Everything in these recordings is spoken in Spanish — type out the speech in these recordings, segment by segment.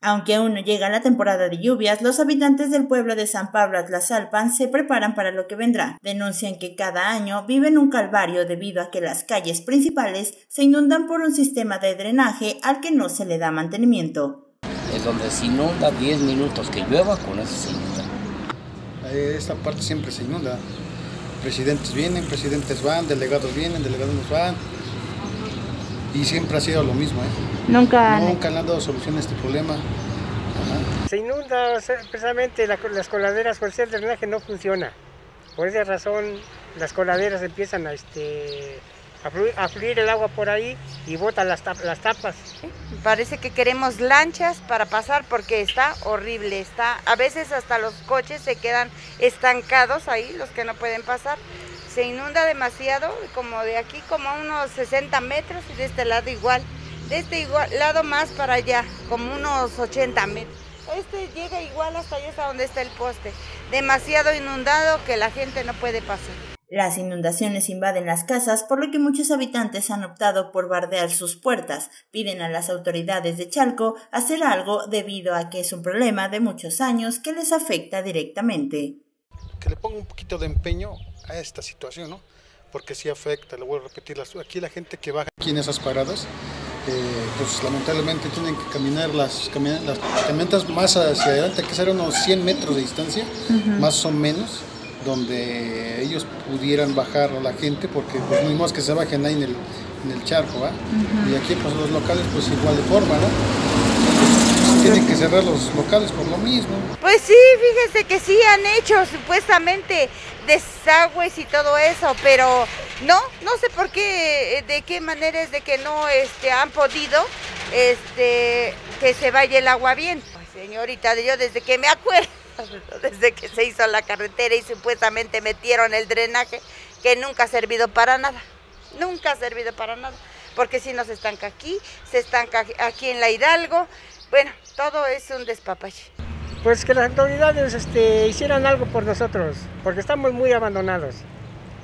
Aunque aún no llega la temporada de lluvias, los habitantes del pueblo de San Pablo Atlasalpan se preparan para lo que vendrá. Denuncian que cada año viven un calvario debido a que las calles principales se inundan por un sistema de drenaje al que no se le da mantenimiento. Es donde se inunda 10 minutos que llueva, con eso se inunda. Esta parte siempre se inunda. Presidentes vienen, presidentes van, delegados vienen, delegados van. Y siempre ha sido lo mismo. ¿eh? Nunca, Nunca han dado solución a este problema. Se inunda precisamente las coladeras, por el drenaje no funciona. Por esa razón las coladeras empiezan a, este, a, fluir, el agua por ahí y botan las, las tapas. Parece que queremos lanchas para pasar porque está horrible. Está, a veces hasta los coches se quedan estancados ahí, los que no pueden pasar. Se inunda demasiado, como de aquí como unos 60 metros y de este lado igual de este lado más para allá, como unos 80 metros. Este llega igual hasta allá hasta donde está el poste. Demasiado inundado que la gente no puede pasar. Las inundaciones invaden las casas, por lo que muchos habitantes han optado por bardear sus puertas. Piden a las autoridades de Chalco hacer algo debido a que es un problema de muchos años que les afecta directamente. Que le ponga un poquito de empeño a esta situación, ¿no? Porque sí afecta, le voy a repetir, aquí la gente que baja aquí en esas paradas pues lamentablemente tienen que caminar las, las camionetas más hacia adelante, que serán unos 100 metros de distancia, más o menos, donde ellos pudieran bajar a la gente, porque pues no que se bajen ahí en el, en el charco, ¿va? Y aquí pues los locales pues igual de forma, ¿no? Tienen que cerrar los locales por lo mismo. Pues sí, fíjese que sí han hecho supuestamente desagües y todo eso, pero no, no sé por qué, de qué manera es de que no este, han podido este, que se vaya el agua bien. Pues señorita, yo desde que me acuerdo, desde que se hizo la carretera y supuestamente metieron el drenaje, que nunca ha servido para nada, nunca ha servido para nada, porque si no se estanca aquí, se estanca aquí en la Hidalgo, bueno, todo es un despapache. Pues que las autoridades este, hicieran algo por nosotros, porque estamos muy abandonados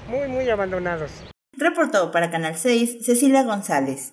muy, muy abandonados. Reportó para Canal 6 Cecilia González.